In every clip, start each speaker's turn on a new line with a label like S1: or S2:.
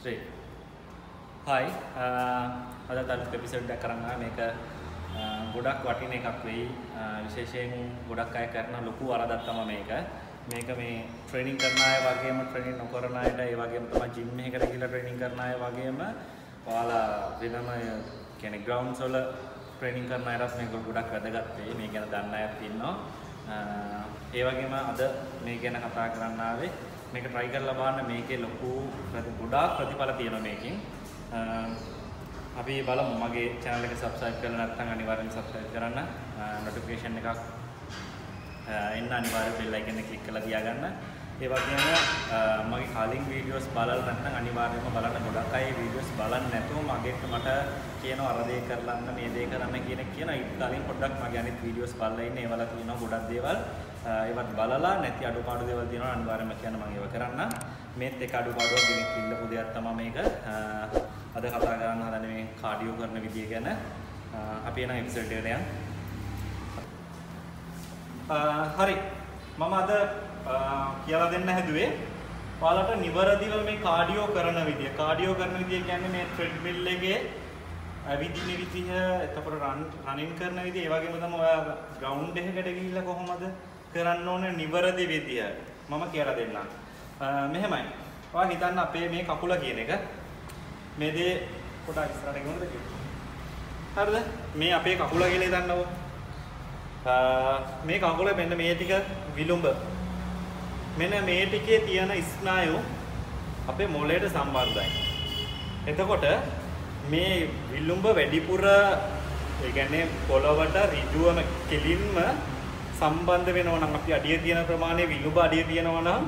S1: Straight. හයි අද අලුත් episode එකක් කරන්න මේක අ, ගොඩක් වටින එකක් වෙයි. අ, විශේෂයෙන් ගොඩක් අය කරන ලොකු වරදක් තමයි මේක. මේක මේ ට්‍රේනින් කරන අය වගේම ට්‍රේනින් නොකරන අයට ඒ වගේම තමයි ජිම් එකකට ගිහලා ට්‍රේනින් කරන අය වගේම ඔයාලා වෙනම කියන්නේ ග්‍රවුන්ඩ්ස් වල ට්‍රේනින් කරන අයටත් මේක ගොඩක් වැදගත් වෙයි. මේ ගැන දන්න අයත් ඉන්නවා. අ, ඒ වගේම අද මේ ගැන කතා කරන්න ආවේ මේක try කරලා බලන්න මේකේ ලොකු ප්‍රති ගොඩාක් ප්‍රතිඵල තියෙනවා මේකෙන්. අ, අපි බලමු මගේ channel එක subscribe කරලා නැත්නම් අනිවාර්යෙන් subscribe කරන්න. notification එකක් අ, එන්න අනිවාර්යෙන් bell icon එක click කරලා තියාගන්න. ඒ වගේම අ, මගේ කලින් වීඩියෝස් බලලා නැත්නම් අනිවාර්යයෙන්ම බලන්න ගොඩක් අය වීඩියෝස් බලන්නේ නැතුව මගෙත් මට කියනවා අර දේ කරලන්න මේ දේ කරන්න කියන එක කියන ඊට කලින් පොඩ්ඩක් මගේ අනිත් වීඩියෝස් බලලා ඉන්න. ඒවල තියෙනවා ගොඩක් දේවල්. අ, ඒවත් බලලා නැති අඩුපාඩු දේවල් තියෙනවා අනිවාර්යයෙන්ම කියන්න මම ඒව කරන්න. මේත් එක අඩුපාඩුවක් කෙනෙක් ඉල්ලපු දෙයක් තමයි මේක. අ, අද කතා කරන්න හදන්නේ මේ කාඩියෝ කරන විදිය ගැන. අ, අපි එන එපිසෝඩ් එකට යමු හරි. මම අද අ, කියලා දෙන්න හැදුවේ ඔයාලට නිවැරදිව මේ කාඩියෝ කරන විදිය. කාඩියෝ කරන විදිය කියන්නේ මේ ට්‍රෙඩ්මිල් එකේ ඇවිදින විදිහ, එතකොට රන් රනින් කරන විදිය, ඒ වගේම තමයි ඔයා ග්‍රවුන්ඩ් එකකට ගිහිල්ලා කොහොමද කරන්න ඕනේ නිවැරදි විදිය. මම කියලා දෙන්නම්. අ, මෙහෙමයි. ඔයා හිතන්න අපේ මේ කකුල කියන එක මේ දේ පොඩක් ඉස්සරහට ගෙමුණද කියලා. හරිද? මේ අපේ කකුල කියලා හිතන්නකෝ. අ, මේ කකුල මෙන්න මේ ටික විලුඹ මෙන්න මේ ටිකේ තියෙන ස්නායු අපේ මොළයට සම්බන්ධයි. එතකොට මේ විලුඹ වැඩිපුර ඒ කියන්නේ පොළවට ඍජුවම කෙලින්ම සම්බන්ධ වෙනවා නම් අපි අඩිය තියෙන ප්‍රමාණය විලුඹ අඩිය තියෙනවා නම්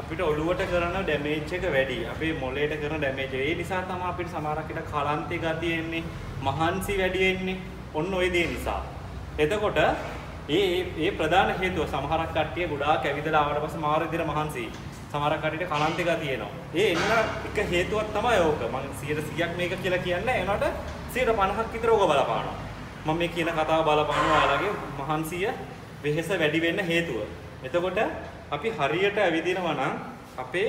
S1: අපිට ඔළුවට කරන ඩැමේජ් එක වැඩි. අපේ මොළයට කරන ඩැමේජ් ඒ නිසා තමයි අපිට සමහරක් විට කලන්තේ ගතිය එන්නේ, මහන්සි වැඩි එන්නේ. ඔන්න ওই දේ නිසා. එතකොට ඒ ඒ ප්‍රධාන හේතුව සමහරක් කට්ටිය ගොඩාක් ඇවිදලා ආවට පස්සේ මාර විදිහට මහන්සි. සමහරක් කට්ටියට කලන්තේ ගතිය එනවා. ඒ එන්න එක හේතුවක් තමයි ඕක. මම 100%ක් මේක කියලා කියන්නේ ඒනට 150ක් විතර ඕක බලපානවා. මම මේ කියන කතාව බලපානවා ඔයාලගේ මහන්සිය වෙහෙස වැඩි වෙන්න හේතුව. එතකොට අපි හරියට ඇවිදිනවා නම් අපේ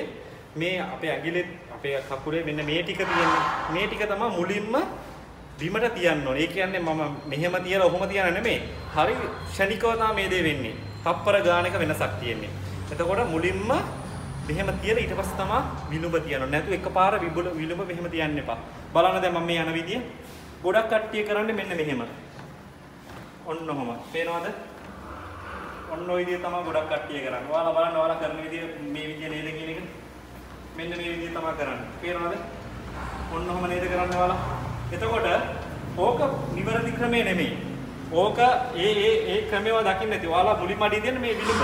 S1: මේ අපේ ඇඟිලේ අපේ කකුලේ මෙන්න මේ ටික තියෙන්නේ. මේ ටික තමයි මුලින්ම බිමට තියන්න ඕනේ. ඒ කියන්නේ මම මෙහෙම තියලා ඔහොම තියන නෙමෙයි. හරි ෂණිකව තමයි මේ දේ වෙන්නේ. තප්පර ගානක වෙනසක් තියෙන්නේ. එතකොට මුලින්ම මෙහෙම තියලා ඊට පස්සේ තමයි විලුඹ තියන්න ඕනේ. නැතු එකපාර විලුඹ විලුඹ මෙහෙම තියන්න එපා. බලන්න දැන් මම මේ යන විදිය. ගොඩක් කට්ටිය කරන්නේ මෙන්න මෙහෙම. ඔන්න ඔහොම. පේනවද? ඔන්න ඔය විදිය තමයි ගොඩක් කට්ටිය කරන්නේ. ඔයාලා බලන්න ඔයාලා කරන විදිය මේ විදිය නේද කියන එක. මෙන්න මේ විදිය තමයි කරන්නේ. පේනවද? ඔන්න ඔහොම නේද කරන්නේ ඔයාලා? එතකොට ඕක නිවැරදි ක්‍රමේ නෙමෙයි. ඕක ඒ ඒ ඒ ක්‍රමේව දකින්න නැති. ඔයාලා මුලින්ම අඩිය දෙන්න මේ විලුඹ.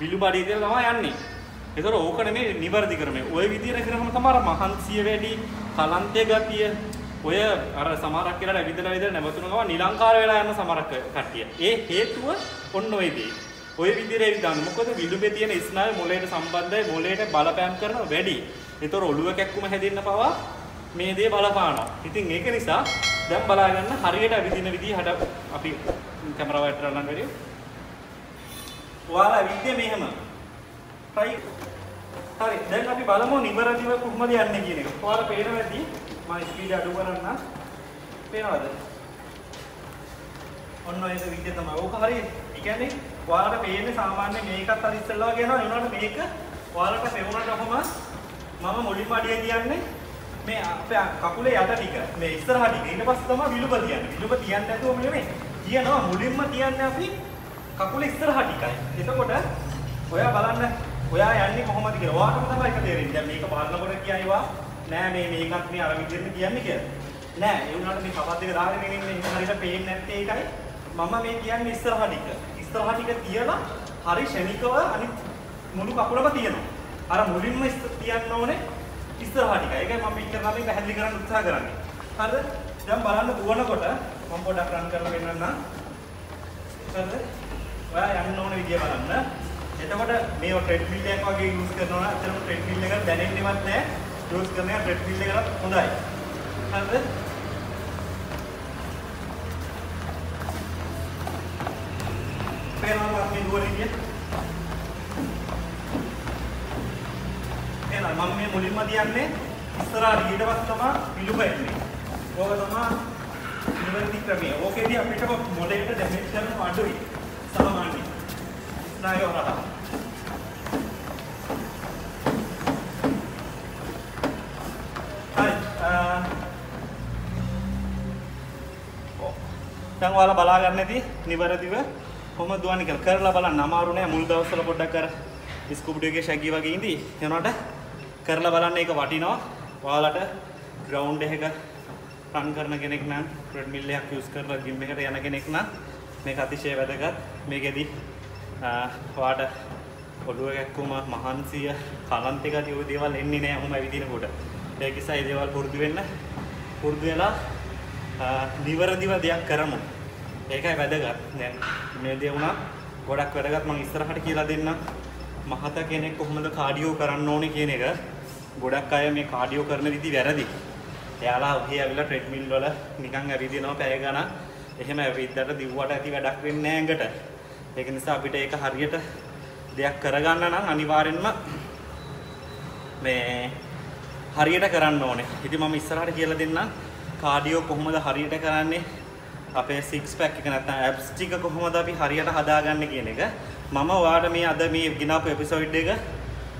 S1: විලුඹ අඩිය දෙන්න තමයි යන්නේ. එතකොට ඕක නෙමෙයි නිවැරදි ක්‍රමේ. ওই විදියට කරාම තමයි මහන්සිය වැඩි, කලන්තය ගතිය, ඔය අර සමහරක් කියලා ඇවිදලා ඇවිදලා නැවතුන ගමන් නිලංකාර වෙලා යන සමහරක් කට්ටිය. ඒ හේතුව ඔන්න ඔය දේ. ඔය විදිහට ඇවිදන්න. මොකද විලුඹේ තියෙන ස්නායු මොළයට සම්බන්ධයි මොළයට බලපෑම් කරන වැඩි. ඒතර ඔළුව කැක්කුම හැදෙන්න පවා මේ දේ බලපානවා. ඉතින් ඒක නිසා දැන් බලාගන්න හරියට ඇවිදින විදිහ හඩ අපි කැමරාව ඇටට අරන් වැඩි. ඔයාලා ඇවිද්දේ මෙහෙම. try හරි දැන් අපි බලමු නිවැරදිව කොහොමද යන්නේ කියන එක. ඔයාලා පේනවද? මම ස්පීඩ් අඩු කරන්න. පේනවද? ඔන්න ඔය විදිහ තමයි. ඕක හරි. ඒ කියන්නේ ඔයාලට පේන්නේ සාමාන්‍ය මේකත් අර ඉස්සෙල්ලා වගේ යනවා. ඒ වුණාට මේක ඔයාලට පෙවුනට ඔහම මම මුලින්ම අඩිය කියන්නේ මේ අපේ කකුලේ යට ටික. මේ ඉස්සරහ ටික. ඊට පස්සේ තමයි විලුඹ තියන්නේ. විලුඹ තියන්නේ නැතුවම නෙමෙයි. තියනවා මුලින්ම තියන්නේ අපි කකුලේ ඉස්සරහ ටිකයි. එතකොට ඔයා බලන්න ඔයා යන්නේ කොහොමද කියලා. ඔයාටම තමයි ඒක තේරෙන්නේ. දැන් මේක බලනකොට කියනවා නෑ මේ මේකත් මේ අර විදිහට කියන්නේ කියලා. නෑ ඒ වුණාට මේ කපත් දෙක දාගෙන ඉන්නේ එහෙම හරියට පේන්නේ නැත්තේ ඒකයි. මම මේ කියන්නේ ඉස්සරහ ටික. ඉස්සරහ ටික තියලා හරි ෂණිකව අනිත් මුළු කකුලම තියනවා. අර මුලින්ම තියන්න ඕනේ ඉස්සරහ ටික. ඒකයි මම පිටර ළමෙන් පැහැදිලි කරන්න උත්සාහ කරන්නේ. හරිද? දැන් බලන්න දුවනකොට මම පොඩ්ඩක් රන් කරලා පෙන්නන්නම්. හරිද? ඔයා යන්න ඕන විදිය බලන්න. එතකොට මේව ට්‍රෙඩ්මිල් එකක් වගේ යූස් කරනවා නම් අතරම ට්‍රෙඩ්මිල් එක දැනෙන්නේවත් නැහැ. යූස් කරන එක ට්‍රෙඩ්මිල් එකකට හොඳයි. හරිද? පේනවා මේ දුවන විදිය. එහෙනම් මම මම මේ මුලින්ම තියන්නේ ඉස්සරහට ඊට පස්සේ තමයි පිළුප එන්නේ. ඕක තමයි නිවැරදි ක්‍රමය. ඕකේදී අපිට මොලේට ඩැමේජ් කරන අඩුයි. සාමාන්‍යයෙන්. ස්නායු දැන් ඔයාලා බලා ගන්න ඇති නිවැරදිව කොහොමද දුවන්නේ කියලා. කරලා බලන්න. අමාරු නෑ. මුල් දවස්වල පොඩ්ඩක් අර ස්කූබ්ඩු එකේ ෂැගි වගේ ඉඳි. එනකොට කරලා බලන්න ඒක වටිනවා. ඔයාලට ග්‍රවුන්ඩ් එකක රන් කරන කෙනෙක් නම් ට්‍රෙඩ්මිල් එකක් යූස් කරලා ජිම් එකට යන කෙනෙක් නම් මේක අතිශය වැදගත්. මේකෙදි ඔයාට ඔළුව කැක්කුම මහන්සිය කලන්ත එක තියෝ දේවල් එන්නේ නෑ. ඔහොම ඇවිදිනකොට. ඒක නිසා ඒ දේවල් පුරුදු වෙන්න පුරුදු වෙලා නිවැරදිව දෙයක් කරමු. ඒකයි වැදගත්. දැන් මේ දේ වුණා. ගොඩක් වැදගත්. මම ඉස්සරහට කියලා දෙන්නම් මහත කෙනෙක් කොහොමද කාඩියෝ කරන්න ඕනේ කියන එක. ගොඩක් අය මේ කාඩියෝ කරන විදි වැරදි. එයාලා ඔහේ ඇවිල්ලා ට්‍රෙඩ්මිල් වල නිකන් ඇවිදිනවා පැය ගණන්. එහෙම ඇවිද්දට දිව්වට ඇති වැඩක් වෙන්නේ නැහැ ඇඟට. ඒක නිසා අපිට ඒක හරියට දෙයක් කරගන්න නම් අනිවාර්යෙන්ම මේ හරියට කරන්න ඕනේ. ඉතින් මම ඉස්සරහට කියලා දෙන්නම්. කාඩියෝ කොහොමද හරියට කරන්නේ අපේ සික්ස් පැක් එක නැත්නම් ඇබ්ස් ටික කොහොමද අපි හරියට හදාගන්නේ කියන එක මම ඔයාලට මේ අද මේ ගිනාපු එපිසෝඩ් එක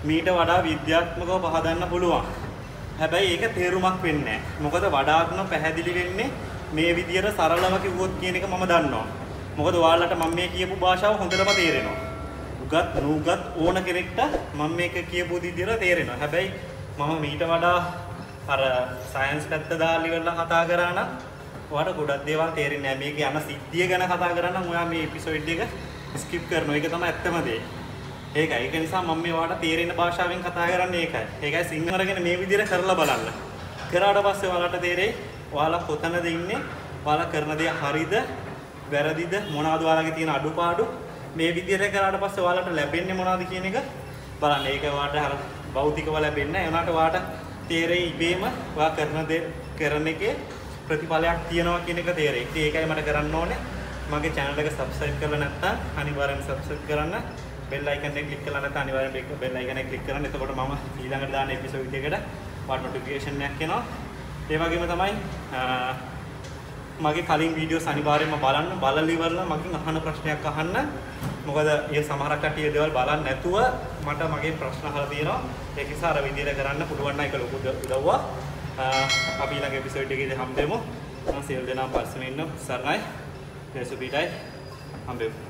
S1: මීට වඩා විද්‍යාත්මකව පහදන්න පුළුවන්. හැබැයි ඒක තේරුමක් වෙන්නේ නැහැ. මොකද වඩාත්ම පැහැදිලි වෙන්නේ මේ විදියට සරලව කිව්වොත් කියන එක මම දන්නවා. මොකද ඔයාලට මම මේ කියපු භාෂාව හොඳටම තේරෙනවා. උගත් නූගත් ඕන කෙනෙක්ට මම මේක කියපු විදියට තේරෙනවා. හැබැයි මම මීට වඩා අර සයන්ස් පැත්ත දාලා ඉවරලා කතා කරා නම් ඔයාලට ගොඩක් දේවල් තේරෙන්නේ නැහැ. මේක යන සිද්ධිය ගැන කතා කරා නම් ඔයා මේ එපිසෝඩ් එක ස්කිප් කරනවා. ඒක තමයි ඇත්තම දේ. ඒකයි. ඒක නිසා මම මේ ඔයාලට තේරෙන භාෂාවෙන් කතා කරන්නේ ඒකයි. ඒකයි සිංහල ගැන මේ විදිහට කරලා බලන්න. කරාට පස්සේ ඔයාලට තේරෙයි ඔයාලා කොතනද ඉන්නේ? ඔයාලා කරන දේ හරිද? වැරදිද? මොනවද ඔයාලගේ තියෙන අඩුපාඩු? මේ විදිහට කරාට පස්සේ ඔයාලට ලැබෙන්නේ මොනවද කියන එක බලන්න. ඒක ඔයාලට අර භෞතිකව ලැබෙන්නේ නැහැ. ඒනාට ඔයාලට තේරෙයි ඉබේම ඔයා කරන දේ කරන එකේ ප්‍රතිඵලයක් තියෙනවා කියන එක තේරෙයි. ඉතින් ඒකයි මට කරන්න ඕනේ. මගේ channel එක subscribe කරලා නැත්නම් අනිවාර්යෙන් subscribe කරන්න. bell icon එක click කරලා නැත්නම් අනිවාර්යෙන් bell icon එක click කරන්න. එතකොට මම ඊළඟට දාන episode එකකට වාට notification එකක් එනවා. ඒ වගේම තමයි මගේ කලින් වීඩියෝස් අනිවාර්යයෙන්ම බලන්න. බලලා ඉවරලා මගෙන් අහන ප්‍රශ්නයක් අහන්න. මොකද ඒ සමහරක් කට්ටිය දේවල් බලන්නේ නැතුව මට මගේ ප්‍රශ්න අහලා තියෙනවා. ඒක නිසා අර විදියට කරන්න පුළුවන් නම් ඒක ලොකු උදව්වක්. අපි ඊළඟ එපිසෝඩ් එකේදී හම්බෙමු. මම සියලු දෙනාම පස්සෙම ඉන්න සරණයි. දේශුපීටයි හම්බෙමු.